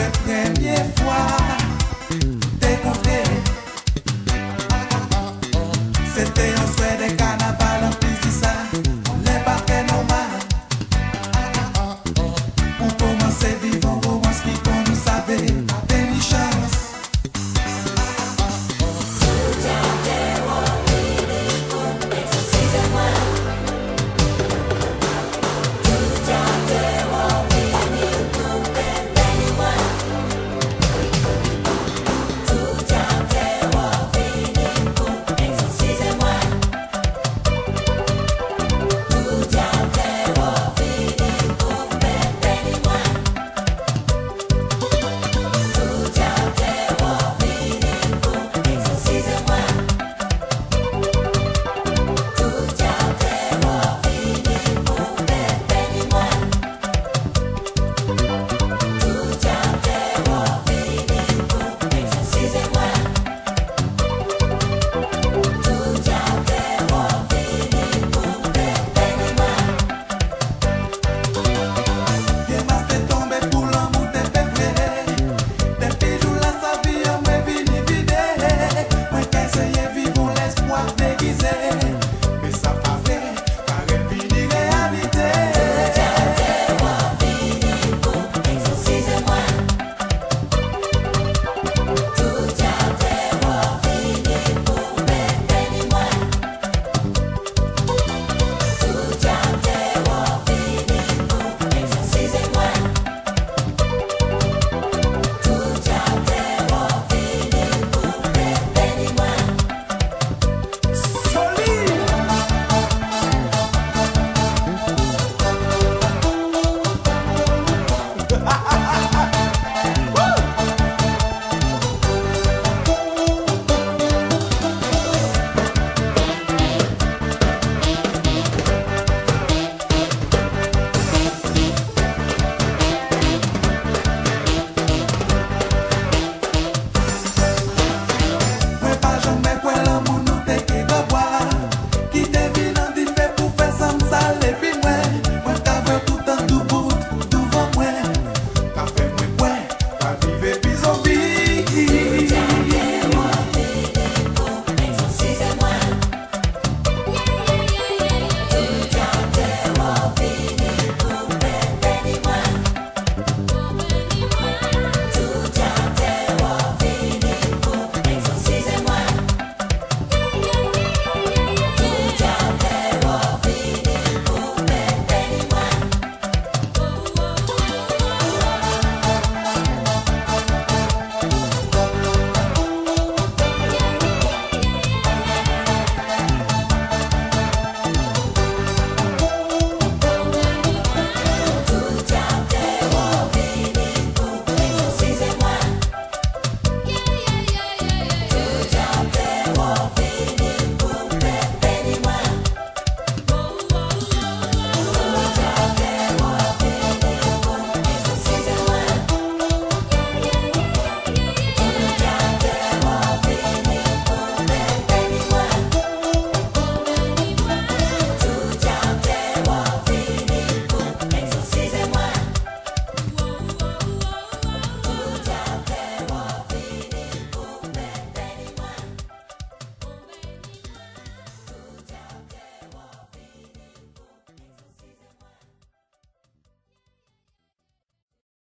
cette dernière fois.